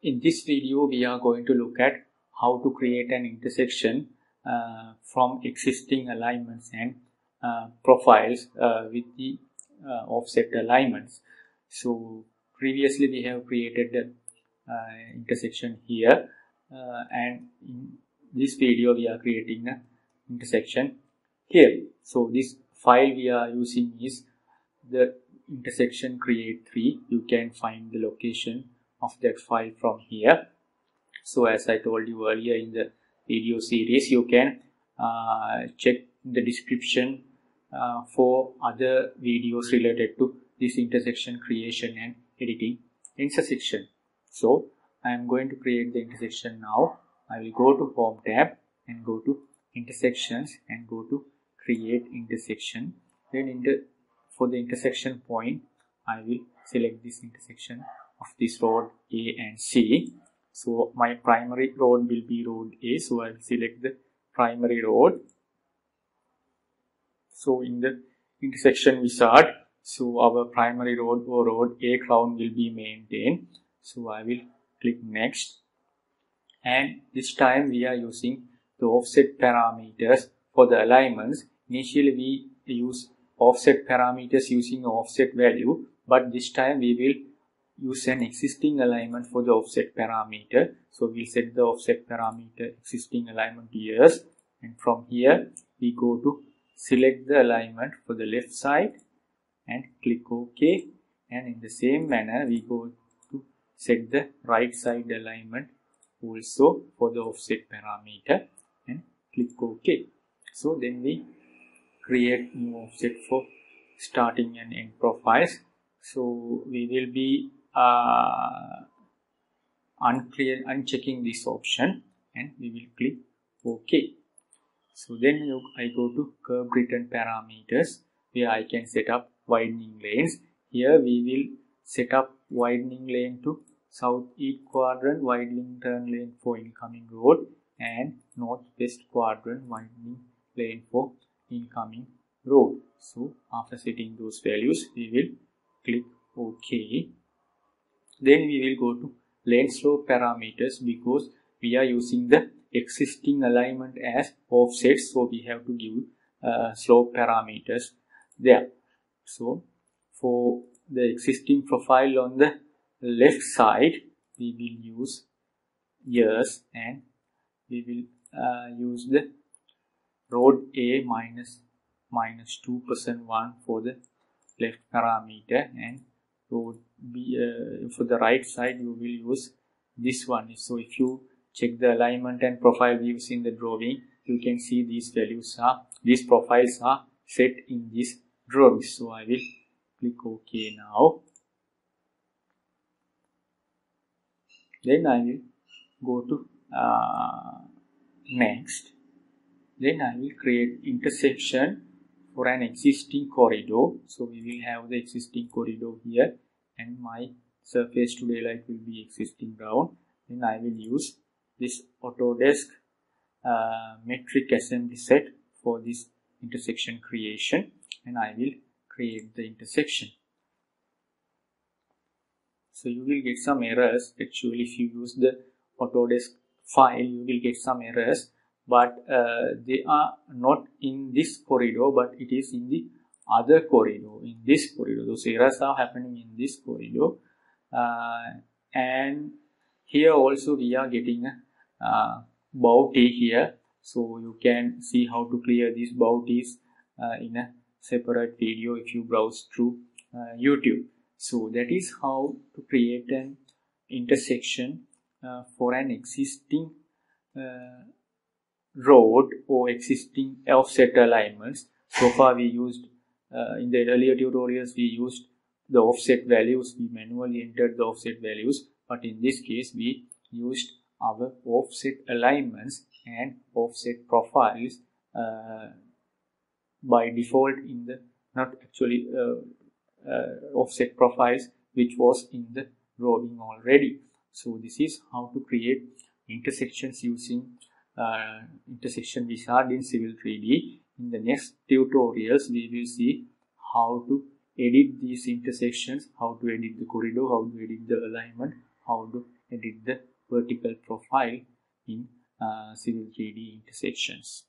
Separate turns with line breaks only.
In this video, we are going to look at how to create an intersection uh, from existing alignments and uh, profiles uh, with the uh, offset alignments. So previously we have created the uh, intersection here uh, and in this video we are creating an intersection here. So this file we are using is the intersection create 3 you can find the location of that file from here. So as I told you earlier in the video series you can uh, check the description uh, for other videos related to this intersection creation and editing intersection. So I am going to create the intersection now. I will go to form tab and go to intersections and go to create intersection. Then in the for the intersection point I will select this intersection of this road A and C. So my primary road will be road A. So I will select the primary road. So in the intersection wizard so our primary road or road A crown will be maintained. So I will click next. And this time we are using the offset parameters for the alignments. Initially we use offset parameters using offset value but this time we will use an existing alignment for the offset parameter. So we'll set the offset parameter existing alignment years. And from here we go to select the alignment for the left side and click ok. And in the same manner we go to set the right side alignment also for the offset parameter and click ok. So then we create new offset for starting and end profiles. So we will be uh, unclear unchecking this option and we will click ok. So then I go to curve return parameters where I can set up widening lanes. Here we will set up widening lane to south east quadrant widening turn lane for incoming road and northwest quadrant widening lane for incoming road. so after setting those values we will click ok then we will go to lane slope parameters because we are using the existing alignment as offset. So we have to give uh, slope parameters there. So for the existing profile on the left side we will use years and we will uh, use the road A minus minus 2 percent 1 for the left parameter and road B uh, for the right side you will use this one. So if you check the alignment and profile views in the drawing you can see these values are these profiles are set in this drawing. So I will click OK now. Then I will go to uh, next. Then I will create intersection for an existing corridor. So we will have the existing corridor here and my surface to daylight will be existing ground. Then I will use this Autodesk uh, metric assembly set for this intersection creation and I will create the intersection. So you will get some errors. Actually if you use the Autodesk file you will get some errors but uh, they are not in this corridor but it is in the other corridor in this corridor. Those errors are happening in this corridor. Uh, and here also we are getting a uh, bowtie here. So you can see how to clear these bowties uh, in a separate video if you browse through uh, YouTube. So that is how to create an intersection uh, for an existing road or existing offset alignments. So far we used, uh, in the earlier tutorials we used the offset values, we manually entered the offset values, but in this case we used our offset alignments and offset profiles uh, by default in the, not actually uh, uh offset profiles which was in the drawing already. So this is how to create intersections using uh, intersection wizard in Civil 3D. In the next tutorials, we will see how to edit these intersections, how to edit the corridor, how to edit the alignment, how to edit the vertical profile in uh, Civil 3D intersections.